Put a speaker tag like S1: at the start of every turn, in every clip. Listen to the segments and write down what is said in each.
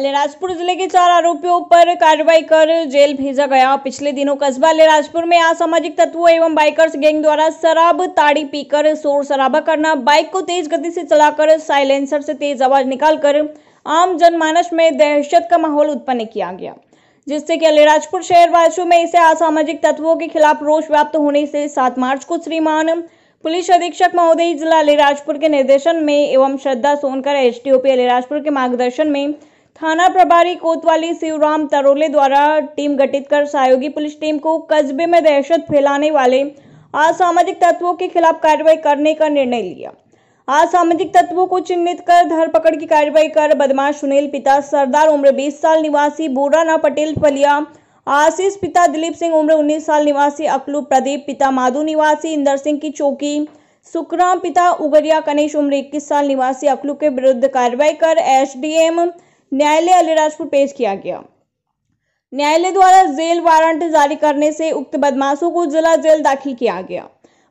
S1: अलीराजपुर ज़िले के चार आरोपियों पर कार्रवाई कर जेल भेजा गया। पिछले दिनों कस्बा अलीराजपुर में असामाजिक तत्वों एवं बाइकर्स गैंग द्वारा शराब, ताड़ी पीकर, शोर शराबा करना, बाइक को तेज गति से चलाकर साइलेंसर से तेज आवाज़ निकालकर आम जनमानस में दहशत का माहौल उत्पन्न किया गया, जिससे कि अलीराजपुर शहर वासियों में इसे असामाजिक तत्वों के खिलाफ रोष व्याप्त होने से सात मार्च को श्रीमान पुलिस अधीक्षक महोदय जिला अलीराजपुर के निर्देशन में एवं श्रद्धा सोनकर एसडीओपी अलीराजपुर के मार्गदर्शन में थाना प्रभारी कोतवाली शिवराम तरोले द्वारा टीम गठित कर सहयोगी पुलिस टीम को कस्बे में दहशत फैलाने वाले असामाजिक तत्वों के खिलाफ कार्रवाई करने का निर्णय लिया। असामाजिक तत्वों को चिन्हित कर धरपकड़ की कार्रवाई कर बदमाश सुनील पिता सरदार उम्र 20 साल, निवासी बोराना पटेल फलिया, आशीष पिता दिलीप सिंह उम्र 19 साल, निवासी अकलू प्रदीप पिता माधु, निवासी इंदर सिंह की चौकी, सुखराम पिता उगरिया कनेश उम्र 21 साल, निवासी अकलू के विरुद्ध कार्रवाई कर एसडीएम न्यायालय अलीराजपुर पेश किया गया। न्यायालय द्वारा जेल वारंट जारी करने से उक्त बदमाशों को जिला जेल दाखिल किया गया।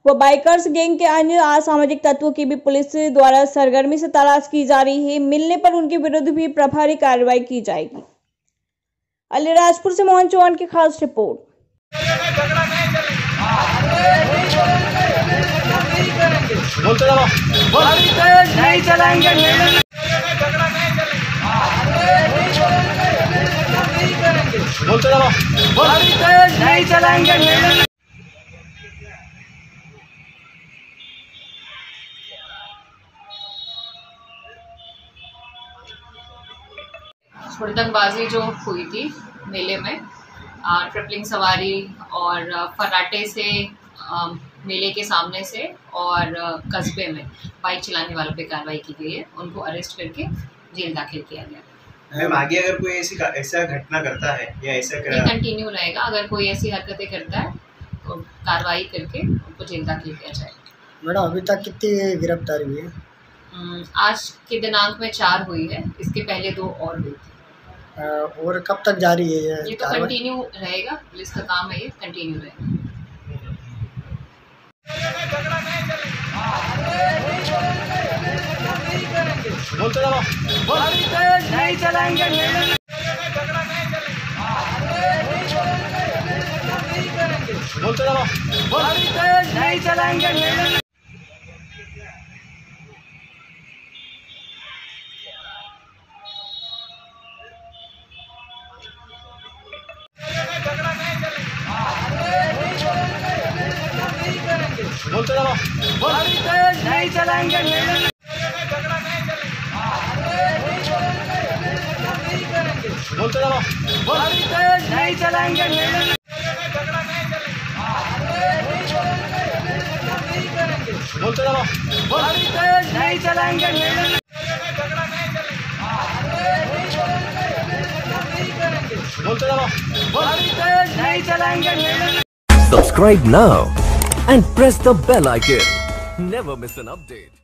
S1: व बाइकर्स गैंग के अन्य असामाजिक तत्वों की भी पुलिस द्वारा सरगर्मी से तलाश की जा रही है। मिलने पर उनके विरुद्ध भी प्रभारी कार्रवाई की जाएगी। अलीराजपुर से मोहन चौहान की खास रिपोर्ट।
S2: बोलते
S3: नहीं चलाएँगे
S2: बोलते जाओ
S3: नहीं चलाएँगे
S4: हुड़दंगबाजी जो हुई थी मेले में ट्रिपलिंग सवारी और फराटे से आ, मेले के सामने से और कस्बे में बाइक चलाने वालों पे कार्रवाई की गई है। उनको अरेस्ट करके जेल दाखिल किया गया।
S2: मैम आगे अगर कोई ऐसी ऐसा घटना करता है या ऐसा कर
S4: कंटिन्यू रहेगा। अगर कोई ऐसी हरकतें करता है तो कार्रवाई करके उनको जेल दाखिल किया जाएगा
S5: मैडम अभी तक कितनी गिरफ्तारी हुई है?
S4: हम्म, आज के दिनांक में चार हुई है। इसके पहले दो और हुई थी।
S5: और कब तक जारी है ये
S4: ये तो कंटिन्यू रहेगा। पुलिस का काम है ये कंटिन्यू रहेगा।
S2: बोलते जाओ
S3: नहीं चलाएँगे
S2: बोलते जाओ
S3: नहीं चलाएँगे
S2: बोलते जाओ
S3: नहीं चलाएँगे।
S2: बोलते जाओ
S3: नहीं चलाएँगे
S2: बोलते जाओ
S3: नहीं चलाएँगे
S2: बोलते जाओ
S3: नहीं चलाएँगे
S6: Subscribe now and press the bell icon. Never miss an update.